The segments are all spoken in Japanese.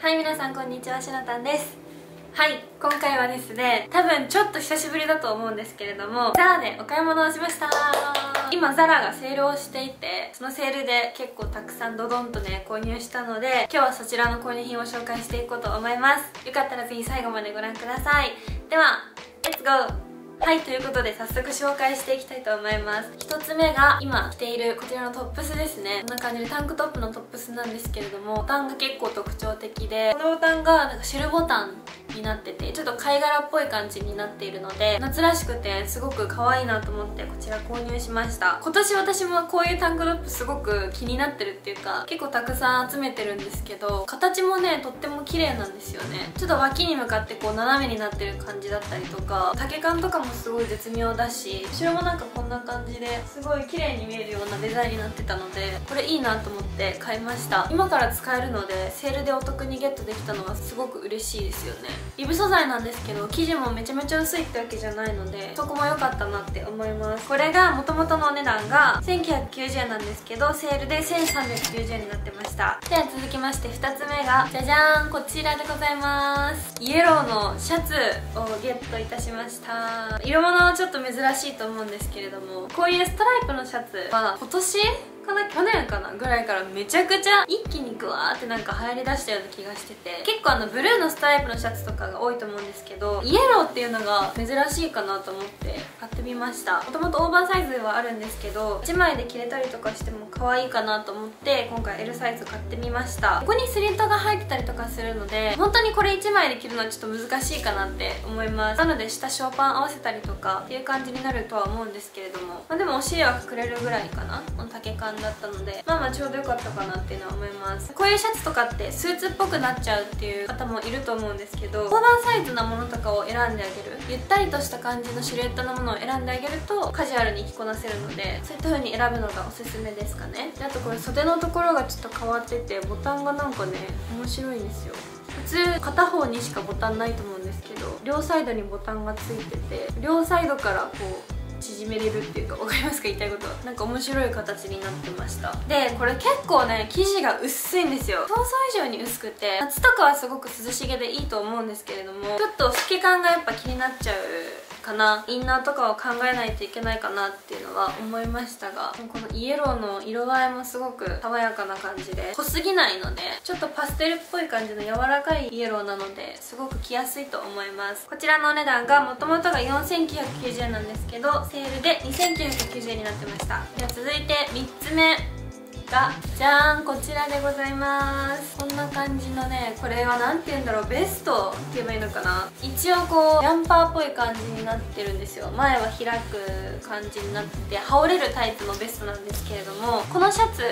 はい皆さんこんにちはしのたんです。はい今回はですね多分ちょっと久しぶりだと思うんですけれどもザラでお買い物をしました。今ザラがセールをしていてそのセールで結構たくさんドドンとね購入したので今日はそちらの購入品を紹介していこうと思います。よかったらぜひ最後までご覧ください。ではレッツゴーはいということで早速紹介していきたいと思います。1つ目が今着ているこちらのトップスですね。こんな感じでタンクトップのトップスなんですけれどもボタンが結構特徴的でこのボタンがなんかシェルボタンになっててちょっと貝殻っぽい感じになっているので夏らしくてすごく可愛いなと思ってこちら購入しました。今年私もこういうタンクトップすごく気になってるっていうか結構たくさん集めてるんですけど形もねとっても綺麗なんですよね。ちょっと脇に向かってこう斜めになってる感じだったりとか丈感とかもすごい絶妙だし後ろもなんかこんな感じですごい綺麗に見えるようなデザインになってたのでこれいいなと思って買いました。今から使えるのでセールでお得にゲットできたのはすごく嬉しいですよね。リブ素材なんですけど生地もめちゃめちゃ薄いってわけじゃないのでそこも良かったなって思います。これが元々のお値段が1990円なんですけどセールで1390円になってました。では続きまして2つ目がじゃじゃーんこちらでございます。イエローのシャツをゲットいたしました。色物はちょっと珍しいと思うんですけれどもこういうストライプのシャツは今年かな去年かなぐらいからめちゃくちゃ一気にグワーってなんか流行りだしたような気がしてて結構あのブルーのストライプのシャツとかが多いと思うんですけどイエローっていうのが珍しいかなと思って買ってみました。もともとオーバーサイズではあるんですけど1枚で着れたりとかしても可愛いかなと思って今回 L サイズ買ってみました。ここにスリットが入ってたりとかするので本当にこれ1枚で着るのはちょっと難しいかなって思います。なので下ショーパン合わせたりとかっていう感じになるとは思うんですけれども、まあ、でもお尻は隠れるぐらいかな。丈感だったのでまあまあちょうどよかったかなっていうのは思います。こういうシャツとかってスーツっぽくなっちゃうっていう方もいると思うんですけどオーバーサイズなものとかを選んであげる。ゆったりとした感じのシルエットのものを選んであげるとカジュアルに着こなせるのでそういった風に選ぶのがおすすめですかね。であとこれ袖のところがちょっと変わっててボタンがなんかね面白いんですよ。普通片方にしかボタンないと思うんですけど両サイドにボタンがついてて両サイドからこう縮めれるっていうか分かりますか？言いたいこと。なんか面白い形になってました。でこれ結構ね生地が薄いんですよ。想像以上に薄くて夏とかはすごく涼しげでいいと思うんですけれどもちょっと透け感がやっぱ気になっちゃうかなインナーとかを考えないといけないかなっていうのは思いましたがこのイエローの色合いもすごく爽やかな感じで濃すぎないのでちょっとパステルっぽい感じの柔らかいイエローなのですごく着やすいと思います。こちらのお値段がもともとが4990円なんですけどセールで2990円になってました。では続いて3つ目。がじゃーんこちらでございます。こんな感じのねこれは何て言うんだろうベストって言えばいいのかな。一応こうジャンパーっぽい感じになってるんですよ。前は開く感じになってて羽織れるタイプのベストなんですけれどもこのシャツ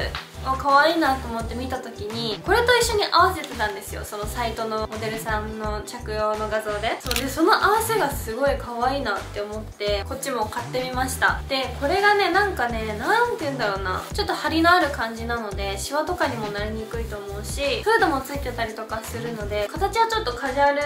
を可愛いなと思って見た時にこれと一緒に合わせてたんですよ。そのサイトのモデルさんの着用の画像で。そうでその合わせがすごい可愛いなって思ってこっちも買ってみました。でこれがねなんかね何て言うんだろうな。ちょっと張りのある感じ感じなのでシワとかにもなりにくいと思うしフードもついてたりとかするので形はちょっとカジュアル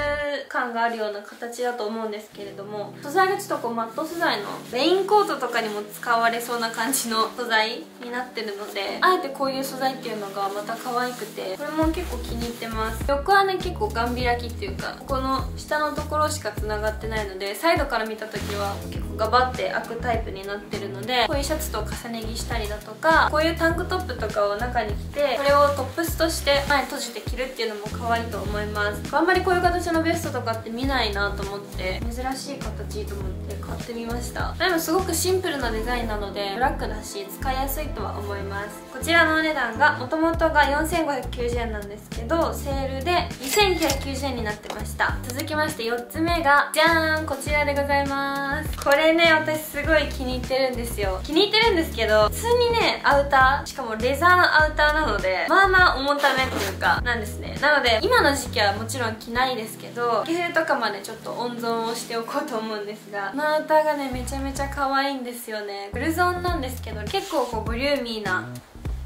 感があるような形だと思うんですけれども素材がちょっとこうマット素材のレインコートとかにも使われそうな感じの素材になってるのであえてここういう素材っていうのがまた可愛くてこれも結構気に入ってます。横はね結構ガン開きっていうかここの下のところしか繋がってないのでサイドから見た時は結構ガバって開くタイプになってるのでこういうシャツと重ね着したりだとかこういうタンクトップとかを中に着てこれをトップスとして前閉じて着るっていうのも可愛いと思います。あんまりこういう形のベストとかって見ないなと思って珍しい形と思って買ってみました。でもすごくシンプルなデザインなのでブラックだし使いやすいとは思います。こちらのお値段が元々が4590円なんですけどセールで2990円になってました。続きまして4つ目がじゃーんこちらでございます。これね私すごい気に入ってるんですよ。気に入ってるんですけど普通にねアウターしかもレザーのアウターなのでまあまあ重ためっていうかなんですね。なので今の時期はもちろん着ないですけど秋冬とかまでちょっと温存をしておこうと思うんですがこのアウターがねめちゃめちゃ可愛いんですよね。ブルゾンなんですけど結構こうボリューミーな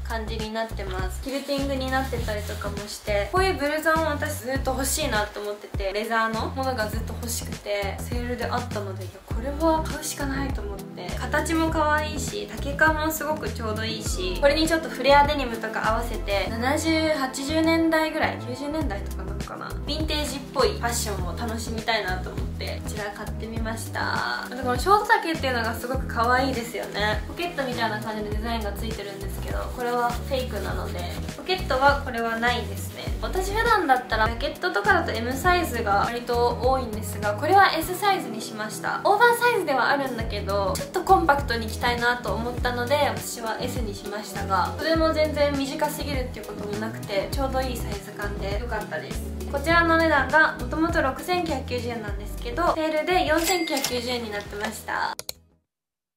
感じになってます。キルティングになってたりとかもしてこういうブルゾンを私ずっと欲しいなと思っててレザーのものがずっと欲しくてセールであったのでいやこれは買うしかないと思って形も可愛いし丈感もすごくちょうどいいしこれにちょっとフレアデニムとか合わせて7080年代ぐらい90年代とかなかな。ヴィンテージっぽいファッションを楽しみたいなと思ってこちら買ってみました。あとこのショート丈っていうのがすごく可愛いですよね。ポケットみたいな感じのデザインがついてるんですけどこれはフェイクなのでポケットはこれはないですね。私普段だったらジャケットとかだと M サイズが割と多いんですがこれは S サイズにしました。オーバーサイズではあるんだけどちょっとコンパクトに着たいなと思ったので私は S にしましたがそれも全然短すぎるっていうこともなくてちょうどいいサイズ感で良かったです。こちらの値段がもともと6990円なんですけどセールで4990円になってました。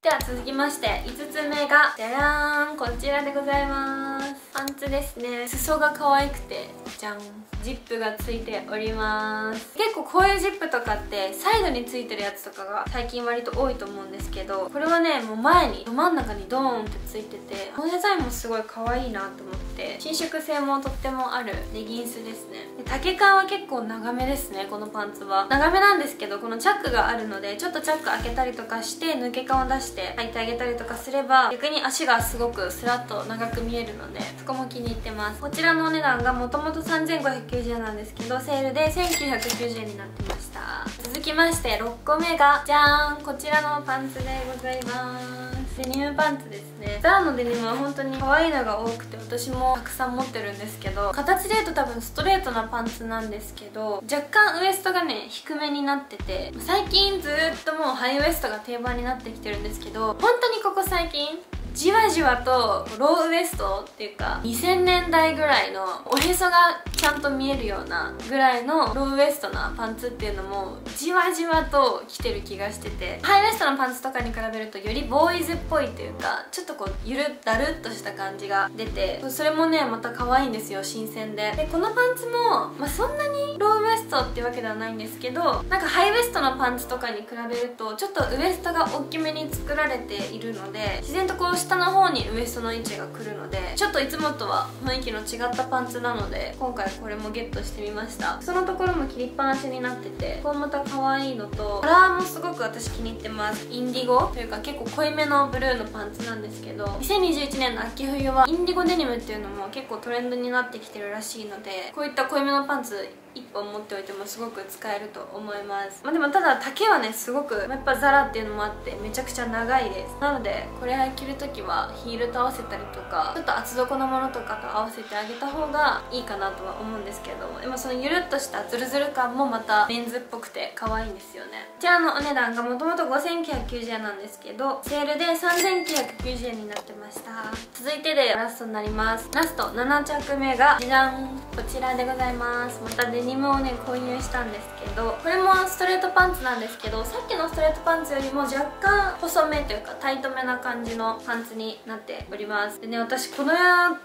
では続きまして5つ目がじゃらーんこちらでございます。パンツですね。裾が可愛くてじゃん。ジップがついております。結構こういうジップとかってサイドについてるやつとかが最近割と多いと思うんですけどこれはねもう前にど真ん中にドーンってついててこのデザインもすごい可愛いなと思って伸縮性もとってもあるレギンスですね。で丈感は結構長めですねこのパンツは。長めなんですけどこのチャックがあるのでちょっとチャック開けたりとかして抜け感を出して履いてあげたりとかすれば逆に足がすごくスラッと長く見えるのででそこも気に入ってます。こちらのお値段がもともと3590円なんですけどセールで1990円になってました。続きまして6個目がじゃーん。こちらのパンツでございます。デニムパンツですね。ザラのデニムは本当に可愛いのが多くて私もたくさん持ってるんですけど形で言うと多分ストレートなパンツなんですけど若干ウエストがね低めになってて最近ずっともうハイウエストが定番になってきてるんですけど本当にここ最近じわじわとローウエストっていうか2000年代ぐらいのおへそがちゃんと見えるようなぐらいのローウエストなパンツっていうのもじわじわと着てる気がしててハイウエストのパンツとかに比べるとよりボーイズっぽいっていうかちょっとこうゆるっだるっとした感じが出てそれもねまた可愛いんですよ新鮮で。でこのパンツも、まあ、そんなにローウエストってわけではないんですけどなんかハイウエストのパンツとかに比べるとちょっとウエストが大きめに作られているので自然とこう下の方にウエストの位置が来るのでちょっといつもとは雰囲気の違ったパンツなので今回これもゲットしてみました。そのところも切りっぱなしになっててこれまた可愛いのとカラーもすごく私気に入ってます。インディゴ？というか結構濃いめのブルーのパンツなんですけど2021年の秋冬はインディゴデニムっていうのも結構トレンドになってきてるらしいのでこういった濃いめのパンツ1本持っておいてもすごく使えると思います。まあでもただ丈はねすごくやっぱザラっていうのもあってめちゃくちゃ長いです。なのでこれ着る時はヒールと合わせたりとかちょっと厚底のものとかと合わせてあげた方がいいかなとは思うんですけどでもそのゆるっとしたズルズル感もまたメンズっぽくて可愛いんですよね。こちらのお値段がもともと5990円なんですけどセールで3990円になってました。続いてでラストになります。ラスト7着目がじゃんこちらでございます。またデニムをね購入したんですけどこれもストレートパンツなんですけどさっきのストレートパンツよりも若干細めというかタイトめな感じのパンツになっております。でね私この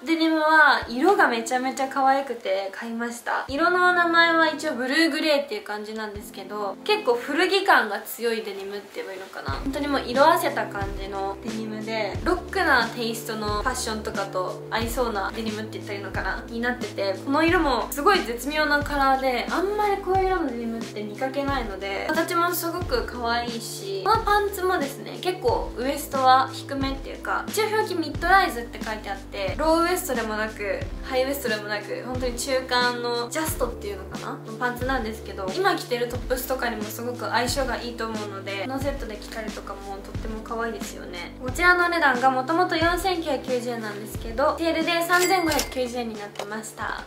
デニムは色がめちゃめちゃ可愛くて買いました。色の名前は一応ブルーグレーっていう感じなんですけど結構古着感が強いデニムって言えばいいのかな。本当にもう色あせた感じのデニムでロックなテイストのファッションとかと合いそうなデニムって言ったらいいのかな。になっててこの色もすごい絶妙なカラーであんまりこういう色のデニムって見かけないので形もすごく可愛いしこのパンツもですね結構ウエストは低めっていうか一応表記ミッドライズって書いてあってローウエストでもなくハイウエストでもなく本当に中間のジャストっていうのかなのパンツなんですけど今着てるトップスとかにもすごく相性がいいと思うのでこのセットで着たりとかもとっても可愛いですよね。こちらのお値段がもともと4990円なんですけどセールで3590円になってました。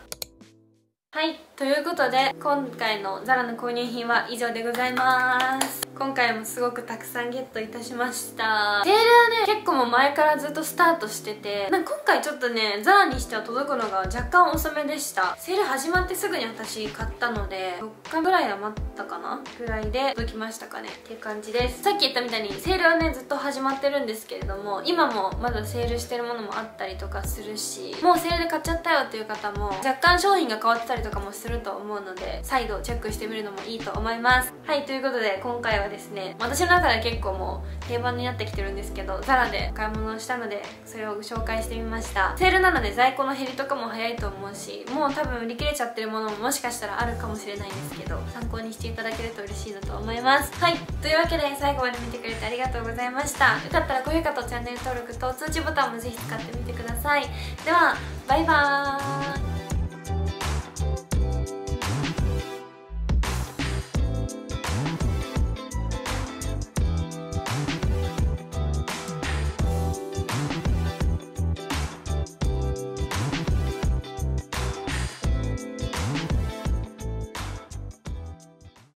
はい。ということで今回のザラの購入品は以上でございます。今回もすごくたくさんゲットいたしました。セールはね結構も前からずっとスタートしててなんか今回ちょっとねザラにしては届くのが若干遅めでした。セール始まってすぐに私買ったので4日ぐらいは待ったかな？ぐらいで届きましたかね？っていう感じです。さっき言ったみたいにセールはねずっと始まってるんですけれども今もまだセールしてるものもあったりとかするしもうセールで買っちゃったよっていう方も若干商品が変わってたりとかもするすると思うので再度チェックしてみるのもいいと思います。はいということで今回はですね私の中で結構もう定番になってきてるんですけど ZARA でお買い物をしたのでそれを紹介してみました。セールなので在庫の減りとかも早いと思うしもう多分売り切れちゃってるものももしかしたらあるかもしれないんですけど参考にしていただけると嬉しいなと思います。はいというわけで最後まで見てくれてありがとうございました。よかったら高評価とチャンネル登録と通知ボタンもぜひ使ってみてください。ではバイバーイ。